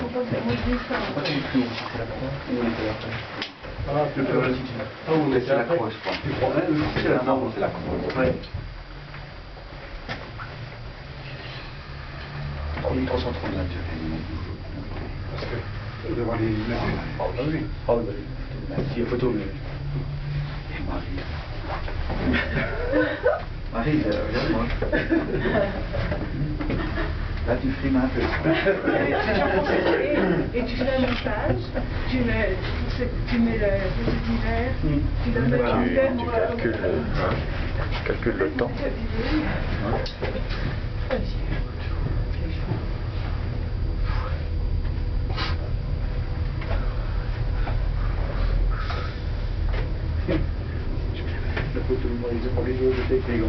Pourquoi la croix Ah, Ah, C'est la croix, c'est la croix. Ouais. 3330. Là, tu fais une- Parce que. Ah. Ah bah, euh. Là, tu frimes un peu. Et tu fais un montage, tu mets, tu mets le petit verre, tu donnes le petit verre, Tu calcules le, tu calcules le temps. La photo, moi, ils ont les deux, j'étais avec les gants.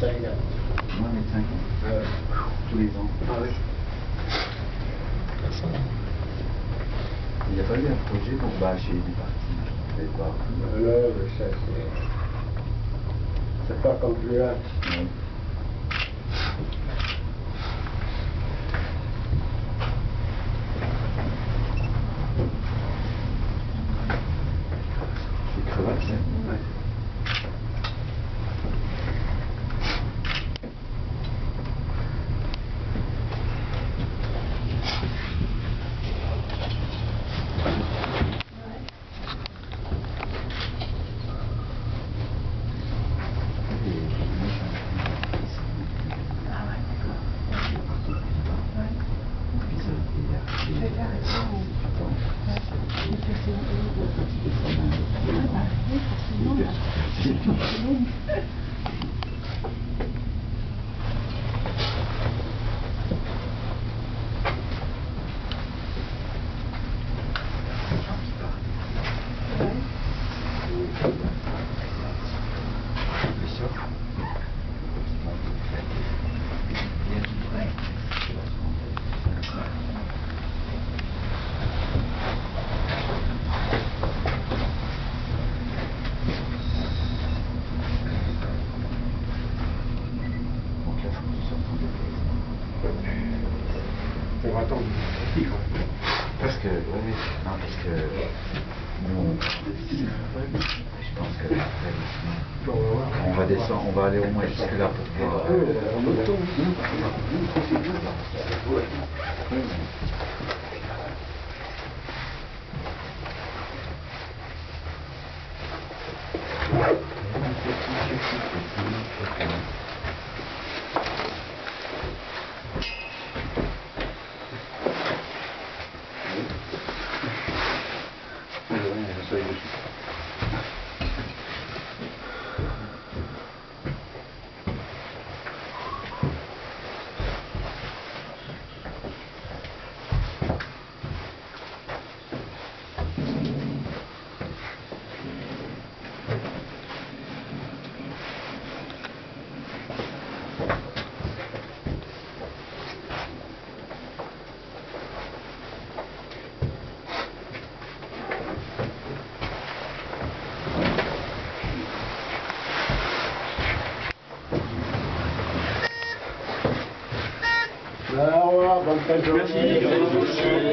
5 ans. Ah 5 ans. Tous les ans. Ah oui. Il n'y a pas eu un projet pour bah, bâcher les partis Non, mais euh, ça c'est... C'est pas concluant. Ouais. C'est. Parce que, oui, non, parce que nous, je pense que on va descendre, on va aller au moins jusque là pour voir. euh, Merci. Je vous remercie.